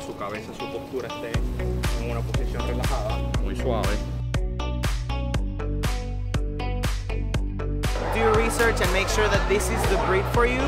su cabeza, su postura esté en una posición relajada, muy suave. Do your research and make sure that this is the breed for you.